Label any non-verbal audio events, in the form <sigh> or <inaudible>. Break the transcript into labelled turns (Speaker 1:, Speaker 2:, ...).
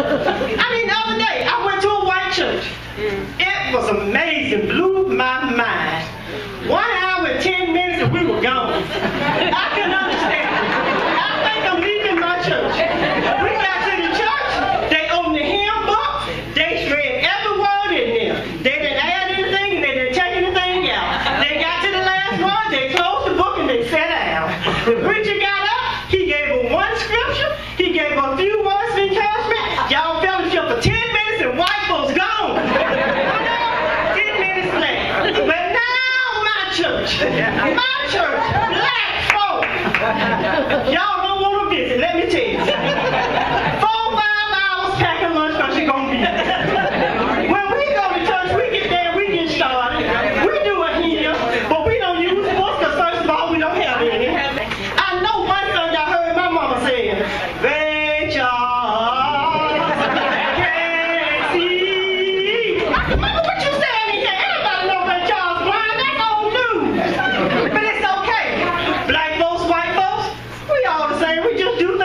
Speaker 1: I mean, the other day, I went to a white church. Mm. It was amazing, blew my mind. One hour and 10 minutes and we were gone. I can understand. I think I'm leaving my church. We got to the church, they opened the hymn book, they read every word in there. They didn't add anything they didn't take anything out. They got to the last one, they closed the book and they sat down. The preacher got my church, my church, black folk, <laughs> y'all Can we just do